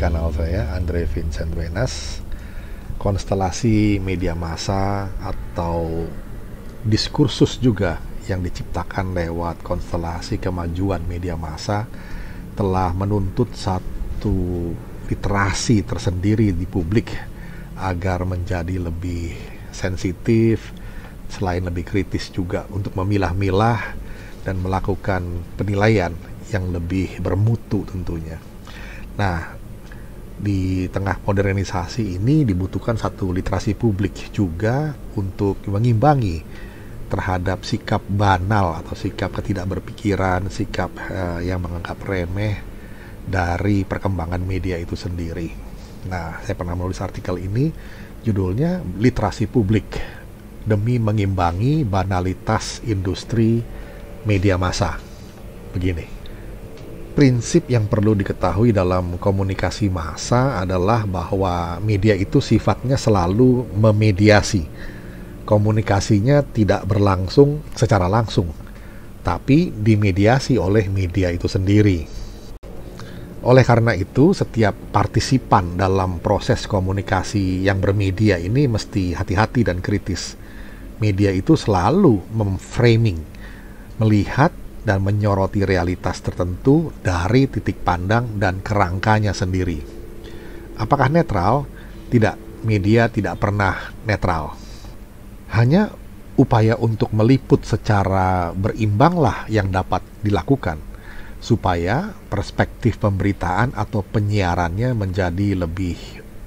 kanal saya Andre Vincent Wenas. Konstelasi media massa atau diskursus juga yang diciptakan lewat konstelasi kemajuan media massa telah menuntut satu literasi tersendiri di publik agar menjadi lebih sensitif, selain lebih kritis juga untuk memilah-milah dan melakukan penilaian yang lebih bermutu tentunya. Nah, di tengah modernisasi ini dibutuhkan satu literasi publik juga untuk mengimbangi terhadap sikap banal atau sikap ketidak berpikiran, sikap uh, yang menganggap remeh dari perkembangan media itu sendiri. Nah, saya pernah menulis artikel ini judulnya Literasi Publik demi mengimbangi banalitas industri media massa. Begini prinsip yang perlu diketahui dalam komunikasi massa adalah bahwa media itu sifatnya selalu memediasi. Komunikasinya tidak berlangsung secara langsung, tapi dimediasi oleh media itu sendiri. Oleh karena itu, setiap partisipan dalam proses komunikasi yang bermedia ini mesti hati-hati dan kritis. Media itu selalu memframing, melihat dan menyoroti realitas tertentu dari titik pandang dan kerangkanya sendiri. Apakah netral? Tidak, media tidak pernah netral. Hanya upaya untuk meliput secara berimbanglah yang dapat dilakukan supaya perspektif pemberitaan atau penyiarannya menjadi lebih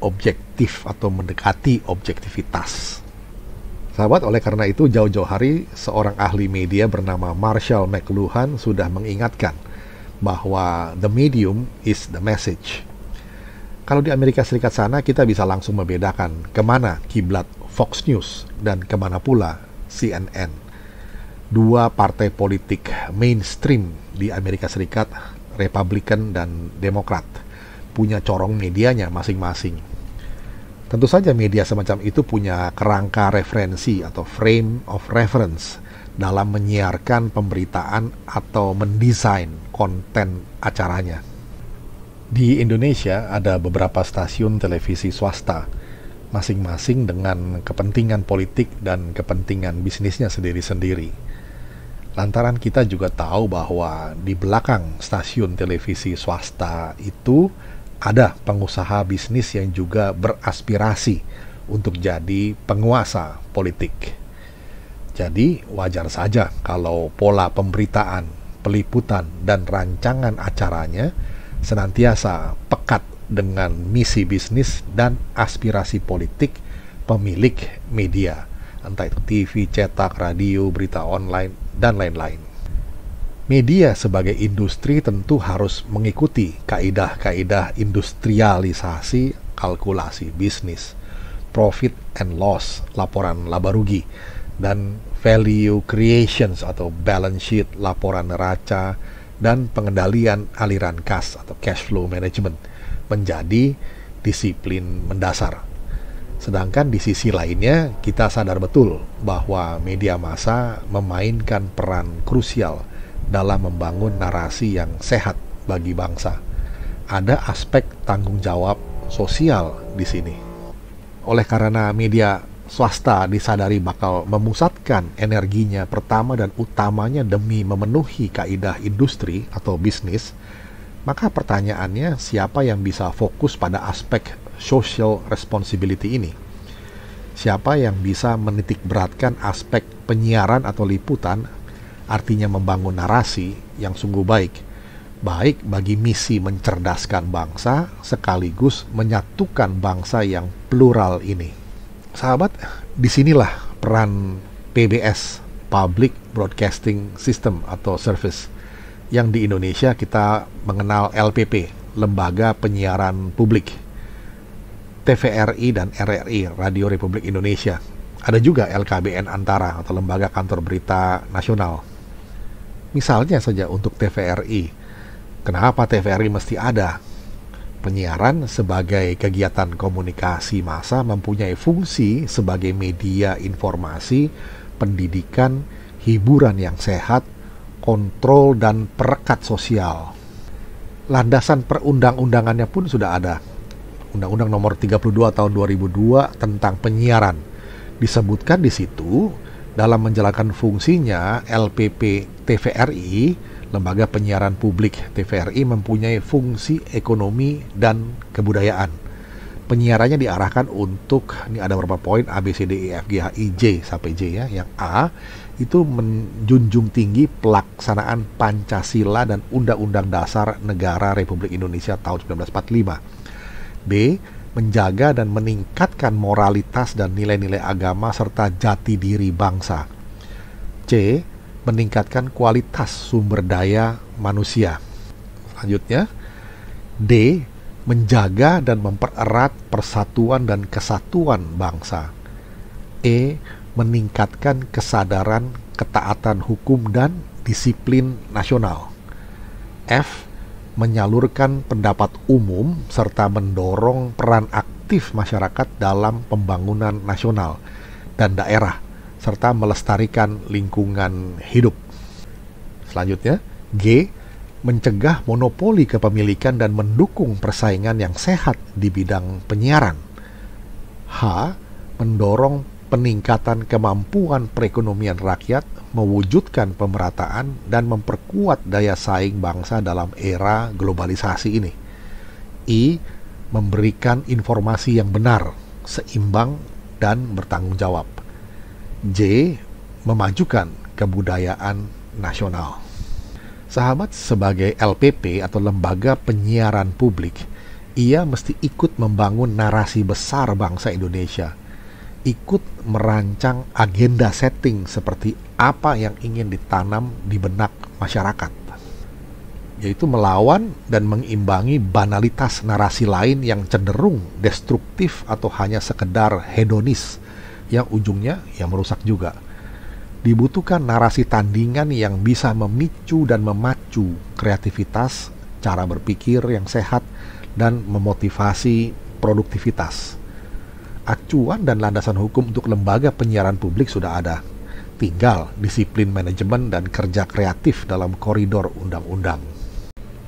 objektif atau mendekati objektivitas. Sahabat, oleh karena itu jauh-jauh hari seorang ahli media bernama Marshall McLuhan sudah mengingatkan bahwa the medium is the message. Kalau di Amerika Serikat sana kita bisa langsung membedakan ke mana kiblat Fox News dan ke mana pula CNN. Dua partai politik mainstream di Amerika Serikat, Republikan dan Demokrat, punya corong medianya masing-masing Tentu saja media semacam itu punya kerangka referensi atau frame of reference dalam menyiarkan pemberitaan atau mendesain konten acaranya. Di Indonesia ada beberapa stasiun televisi swasta, masing-masing dengan kepentingan politik dan kepentingan bisnisnya sendiri-sendiri. Lantaran kita juga tahu bahwa di belakang stasiun televisi swasta itu ada pengusaha bisnis yang juga beraspirasi untuk jadi penguasa politik. Jadi wajar saja kalau pola pemberitaan, peliputan, dan rancangan acaranya senantiasa pekat dengan misi bisnis dan aspirasi politik pemilik media, entah itu TV, cetak, radio, berita online, dan lain-lain. Media sebagai industri tentu harus mengikuti kaidah-kaidah industrialisasi kalkulasi bisnis, profit and loss, laporan laba rugi, dan value creations atau balance sheet, laporan neraca, dan pengendalian aliran kas atau cash flow management menjadi disiplin mendasar. Sedangkan di sisi lainnya, kita sadar betul bahwa media massa memainkan peran krusial dalam membangun narasi yang sehat bagi bangsa. Ada aspek tanggung jawab sosial di sini. Oleh karena media swasta disadari bakal memusatkan energinya pertama dan utamanya demi memenuhi kaidah industri atau bisnis, maka pertanyaannya siapa yang bisa fokus pada aspek social responsibility ini? Siapa yang bisa menitik beratkan aspek penyiaran atau liputan artinya membangun narasi yang sungguh baik, baik bagi misi mencerdaskan bangsa sekaligus menyatukan bangsa yang plural ini. Sahabat, di sinilah peran PBS, Public Broadcasting System atau Service, yang di Indonesia kita mengenal LPP, Lembaga Penyiaran Publik, TVRI dan RRI, Radio Republik Indonesia. Ada juga LKBN Antara atau Lembaga Kantor Berita Nasional Misalnya saja untuk TVRI. Kenapa TVRI mesti ada? Penyiaran sebagai kegiatan komunikasi massa mempunyai fungsi sebagai media informasi, pendidikan, hiburan yang sehat, kontrol dan perekat sosial. landasan perundang-undangannya pun sudah ada. Undang-Undang Nomor 32 Tahun 2002 tentang penyiaran. Disebutkan di situ dalam menjalankan fungsinya LPP TVRI, Lembaga Penyiaran Publik TVRI mempunyai fungsi ekonomi dan kebudayaan. Penyiarannya diarahkan untuk ini ada beberapa poin A B C D E F G H I J sampai J ya. Yang A itu menjunjung tinggi pelaksanaan Pancasila dan Undang-Undang Dasar Negara Republik Indonesia tahun 1945. B menjaga dan meningkatkan moralitas dan nilai-nilai agama serta jati diri bangsa. C. Meningkatkan kualitas sumber daya manusia. Selanjutnya, D. Menjaga dan mempererat persatuan dan kesatuan bangsa. E. Meningkatkan kesadaran ketaatan hukum dan disiplin nasional. F menyalurkan pendapat umum serta mendorong peran aktif masyarakat dalam pembangunan nasional dan daerah serta melestarikan lingkungan hidup. Selanjutnya, G mencegah monopoli kepemilikan dan mendukung persaingan yang sehat di bidang penyiaran. H mendorong peningkatan kemampuan perekonomian rakyat mewujudkan pemerataan dan memperkuat daya saing bangsa dalam era globalisasi ini. I. Memberikan informasi yang benar, seimbang, dan bertanggung jawab. J. Memajukan kebudayaan nasional. Sahabat sebagai LPP atau lembaga penyiaran publik, ia mesti ikut membangun narasi besar bangsa Indonesia – ikut merancang agenda setting seperti apa yang ingin ditanam di benak masyarakat yaitu melawan dan mengimbangi banalitas narasi lain yang cenderung destruktif atau hanya sekedar hedonis yang ujungnya yang merusak juga. Dibutuhkan narasi tandingan yang bisa memicu dan memacu kreativitas, cara berpikir yang sehat, dan memotivasi produktivitas acuan dan landasan hukum untuk lembaga penyiaran publik sudah ada. Tinggal disiplin manajemen dan kerja kreatif dalam koridor undang-undang.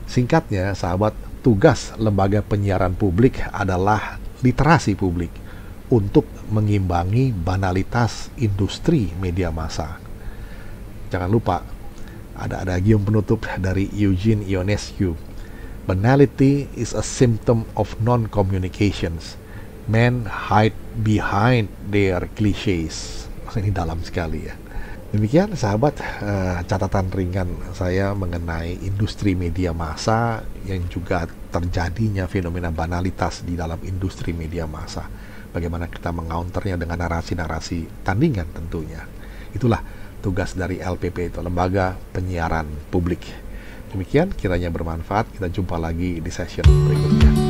Singkatnya, sahabat, tugas lembaga penyiaran publik adalah literasi publik untuk mengimbangi banalitas industri media massa. Jangan lupa, ada adagium penutup dari Eugene Ionescu. Banality is a symptom of non-communications men hide behind their cliches. Ini dalam sekali ya. Demikian sahabat uh, catatan ringan saya mengenai industri media massa yang juga terjadinya fenomena banalitas di dalam industri media massa. Bagaimana kita mengaunternya dengan narasi-narasi tandingan tentunya. Itulah tugas dari LPP itu lembaga penyiaran publik. Demikian kiranya bermanfaat. Kita jumpa lagi di session berikutnya.